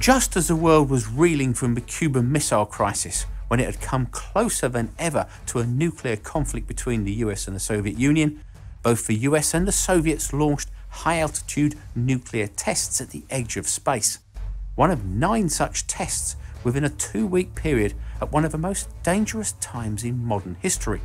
Just as the world was reeling from the Cuban Missile Crisis, when it had come closer than ever to a nuclear conflict between the US and the Soviet Union, both the US and the Soviets launched high altitude nuclear tests at the edge of space. One of nine such tests within a two week period at one of the most dangerous times in modern history.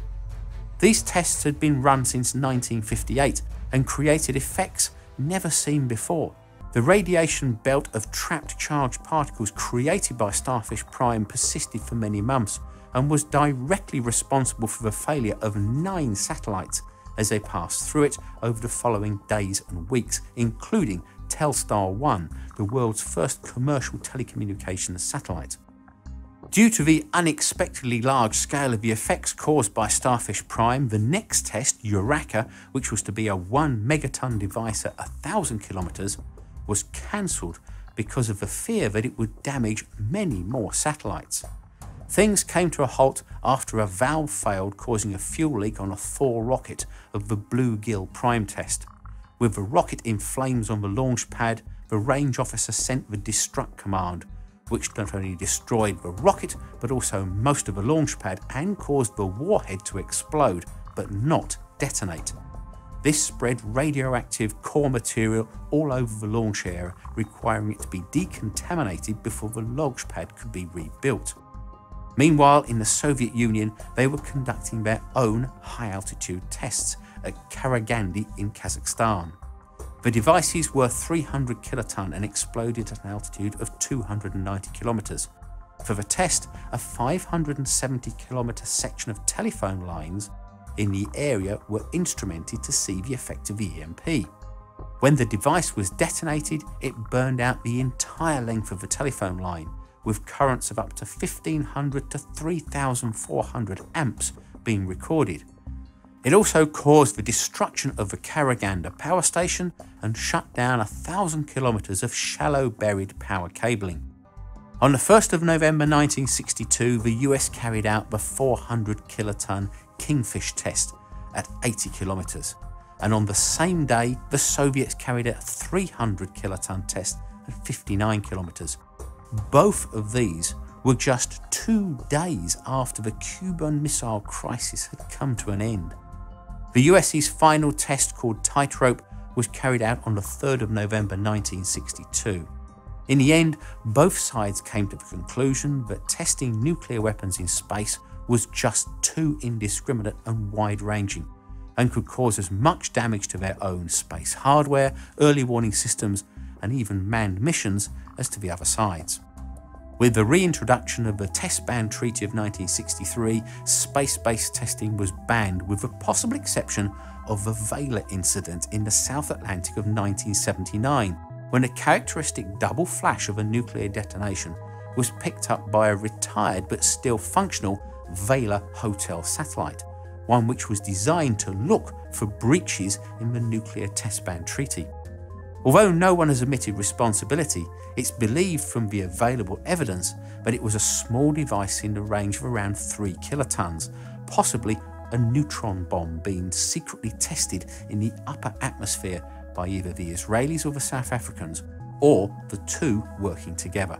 These tests had been run since 1958 and created effects never seen before. The radiation belt of trapped charged particles created by Starfish Prime persisted for many months and was directly responsible for the failure of nine satellites as they passed through it over the following days and weeks, including Telstar 1, the world's first commercial telecommunications satellite. Due to the unexpectedly large scale of the effects caused by Starfish Prime, the next test, Urraca, which was to be a 1 megaton device at 1,000 kilometres, was cancelled because of the fear that it would damage many more satellites. Things came to a halt after a valve failed, causing a fuel leak on a Thor rocket of the Bluegill Prime test. With the rocket in flames on the launch pad, the range officer sent the destruct command, which not only destroyed the rocket but also most of the launch pad and caused the warhead to explode but not detonate. This spread radioactive core material all over the launch area, requiring it to be decontaminated before the launch pad could be rebuilt. Meanwhile, in the Soviet Union, they were conducting their own high altitude tests at Karagandy in Kazakhstan. The devices were 300 kiloton and exploded at an altitude of 290 kilometers. For the test, a 570 kilometer section of telephone lines in the area were instrumented to see the effect of the EMP. When the device was detonated, it burned out the entire length of the telephone line, with currents of up to 1500 to 3400 amps being recorded. It also caused the destruction of the Karaganda power station and shut down thousand kilometres of shallow buried power cabling. On the 1st of November 1962, the US carried out the 400 kiloton Kingfish test at 80 kilometres, and on the same day, the Soviets carried out a 300 kiloton test at 59 kilometres. Both of these were just two days after the Cuban Missile Crisis had come to an end. The US's final test, called Tightrope, was carried out on the 3rd of November 1962. In the end, both sides came to the conclusion that testing nuclear weapons in space was just too indiscriminate and wide ranging, and could cause as much damage to their own space hardware, early warning systems, and even manned missions as to the other sides. With the reintroduction of the Test Ban Treaty of 1963, space based testing was banned with the possible exception of the Vela incident in the South Atlantic of 1979, when a characteristic double flash of a nuclear detonation was picked up by a retired but still functional Vela Hotel satellite, one which was designed to look for breaches in the Nuclear Test Ban Treaty. Although no one has admitted responsibility, it's believed from the available evidence that it was a small device in the range of around 3 kilotons, possibly a neutron bomb being secretly tested in the upper atmosphere by either the Israelis or the South Africans, or the two working together.